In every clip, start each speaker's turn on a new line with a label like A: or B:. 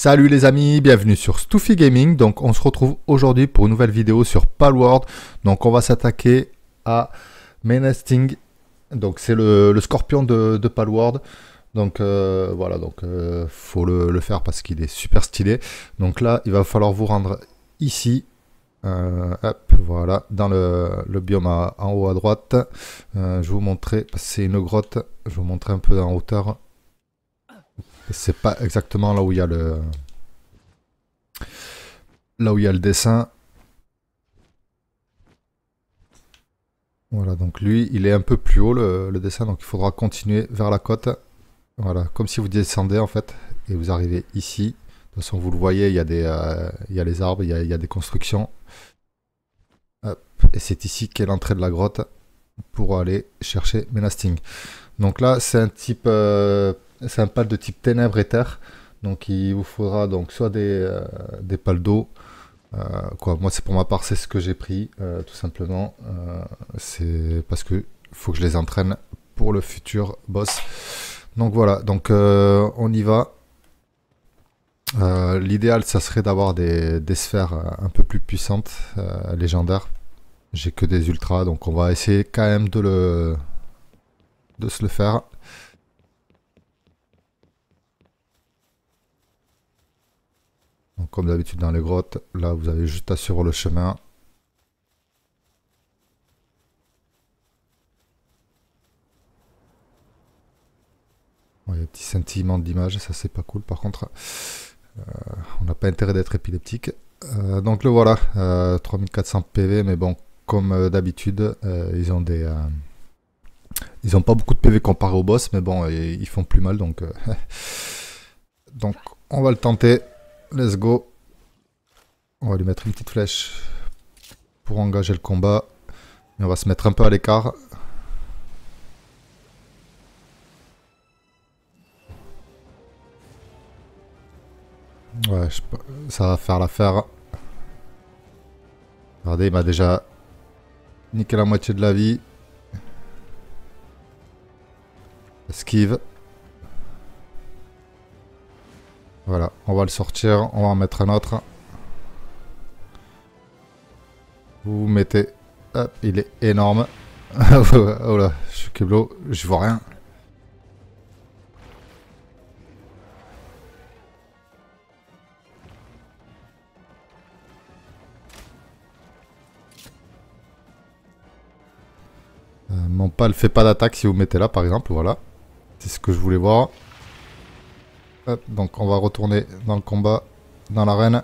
A: Salut les amis, bienvenue sur Stoofy Gaming. Donc on se retrouve aujourd'hui pour une nouvelle vidéo sur Palworld. Donc on va s'attaquer à Menasting. Donc c'est le, scorpion de, de Palworld. Donc euh, voilà, donc euh, faut le, faire parce qu'il est super stylé. Donc là, il va falloir vous rendre ici. Euh, voilà, dans le, biome en haut à droite. je vais vous montrer, c'est une grotte. Je vais vous montrer un peu en hauteur. C'est pas exactement là où il y a le... Là où il y a le dessin. Voilà, donc lui, il est un peu plus haut le, dessin, donc il faudra continuer vers la côte. Voilà, comme si vous descendez en fait, et vous arrivez ici. De toute façon, vous le voyez, il y a, des, euh, il y a les arbres, il y a, des constructions. Et c'est ici qu'est l'entrée de la grotte pour aller chercher Menasting. Donc là, c'est un type euh, c'est un pal de type ténèbres et terre. Donc il vous faudra donc soit des, euh, des pales d'eau. Euh, quoi, moi c'est pour ma part c'est ce que j'ai pris euh, tout simplement. c'est parce que faut que je les entraîne pour le futur boss. Donc voilà, donc on y va. L'idéal ça serait d'avoir des, des, sphères un peu plus puissantes, légendaires. J'ai que des ultras, donc on va essayer quand même de le de se le faire. Comme d'habitude dans les grottes, là vous avez juste à suivre le chemin. Il y a un petit scintillement d'image, ça c'est pas cool par contre. Euh, on n'a pas intérêt d'être épileptique. Euh, donc le voilà, 3400 euh, PV, mais bon, comme d'habitude, ils ont des... ils ont pas beaucoup de PV comparé au boss, mais bon, ils font plus mal, donc... donc on va le tenter. Let's go. On va lui mettre une petite flèche pour engager le combat. Et on va se mettre un peu à l'écart. Ouais, ça va faire l'affaire. Regardez, il m'a déjà niqué la moitié de la vie. Esquive. Voilà, on va le sortir, on va en mettre un autre. Vous mettez... Hop, il est énorme. oh là, je suis keblo, je vois rien. Euh, mon pal fait pas d'attaque si vous mettez là par exemple, voilà. C'est ce que je voulais voir donc on va retourner dans le combat, dans l'arène.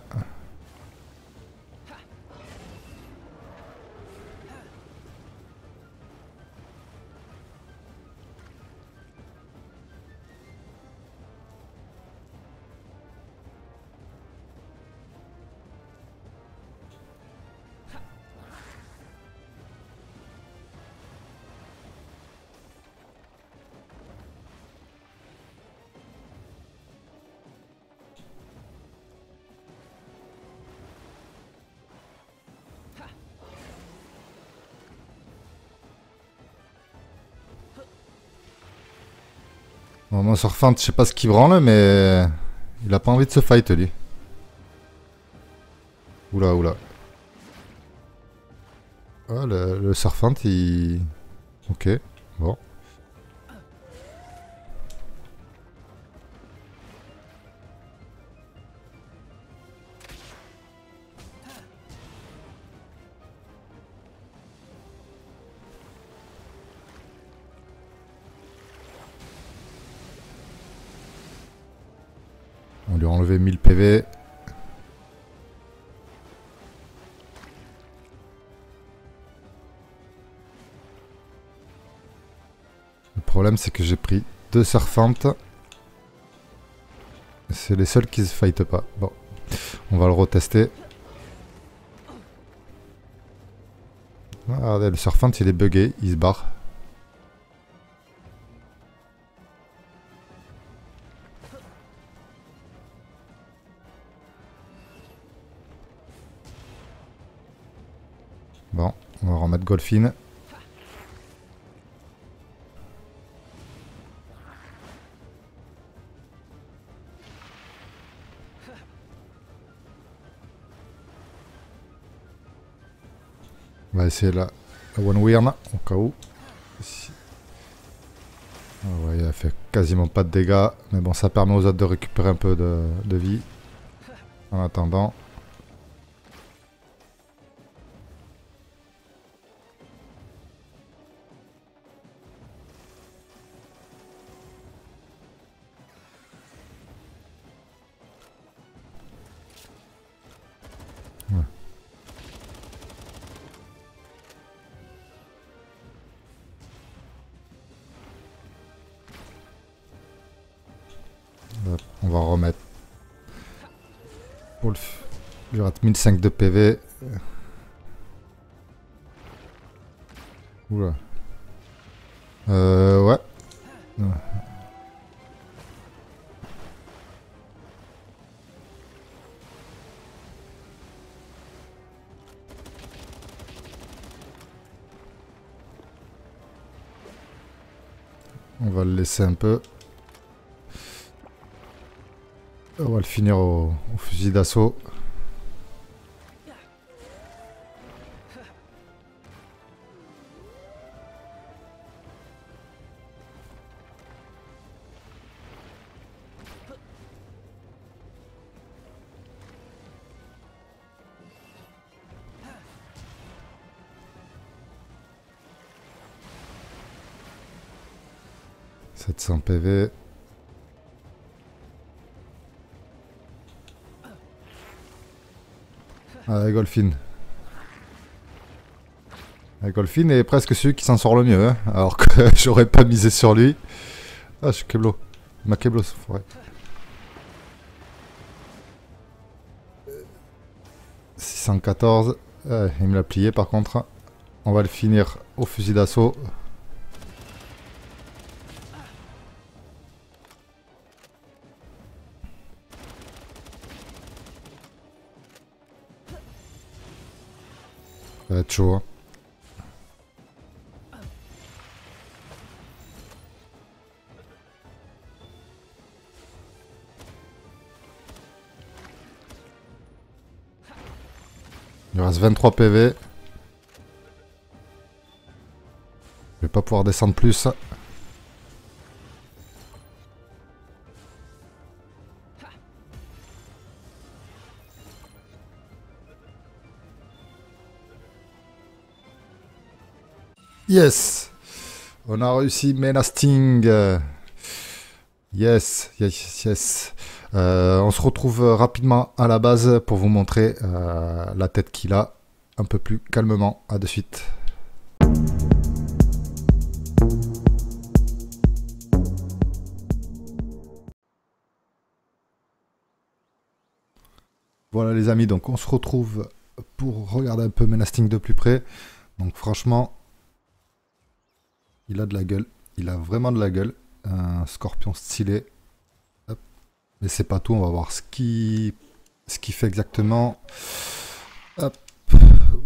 A: Mon surfant, je sais pas ce qu'il branle, mais il a pas envie de se fight lui. Oula, oula. Ah, le, le surfant, il... Ok, bon. Lui a enlevé 1000 PV. Le problème c'est que j'ai pris deux serfantes. C'est les seuls qui se fightent pas. Bon, on va le retester. Ah, regardez, le serfant il est bugué, il se barre. Bon, on va remettre Golfin. On va essayer la, One Wyrm au cas où. Ici. Ah ouais, il a fait quasiment pas de dégâts, mais bon, ça permet aux autres de récupérer un peu de vie en attendant. On va remettre. Pour le... Il rate 1005 de PV. Oula. Euh, ouais. On va le laisser un peu. On va le finir au, fusil d'assaut. « 700 PV. Ah, Golfin. Golfin est presque celui qui s'en sort le mieux, hein, alors que j'aurais pas misé sur lui. Ah, je suis Keblo. Ma Keblo, ouais. 614. il me l'a plié par contre. On va le finir au fusil d'assaut. Ça va être chaud. Hein. Il reste 23 PV. Je vais pas pouvoir descendre plus. Yes On a réussi Menasting Yes, yes, yes. Euh, on se retrouve rapidement à la base pour vous montrer euh, la tête qu'il a un peu plus calmement. A de suite. Voilà les amis, donc on se retrouve pour regarder un peu Menasting de plus près. Donc franchement, il a de la gueule. Il a vraiment de la gueule. Un scorpion stylé. Mais c'est pas tout. On va voir ce qui ce qu'il fait exactement.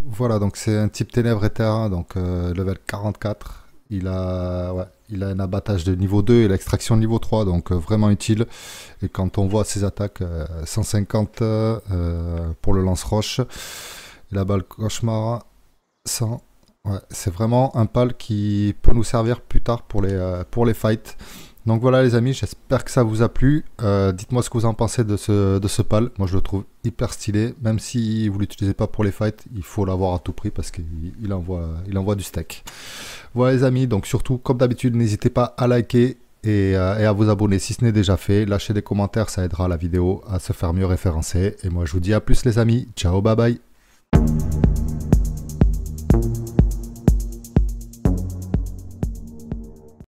A: Voilà, donc c'est un type ténèbres et terrain, donc euh, level 44. Il a, ouais, il a un abattage de niveau 2 et l'extraction de niveau 3, donc euh, vraiment utile. Et quand on voit ses attaques, 150 euh, pour le lance-roche, la balle cauchemar, 100 c'est vraiment un pal qui peut nous servir plus tard pour les, euh, pour les fights. Donc voilà les amis, j'espère que ça vous a plu. Euh, dites-moi ce que vous en pensez de ce, pal. Moi je le trouve hyper stylé. Même si vous ne l'utilisez pas pour les fights, il faut l'avoir à tout prix parce qu'il envoie, il envoie du steak. Voilà les amis, donc surtout comme d'habitude, n'hésitez pas à liker et, euh, et, à vous abonner si ce n'est déjà fait. Lâchez des commentaires, ça aidera la vidéo à se faire mieux référencer. Et moi je vous dis à plus les amis. Ciao, bye bye.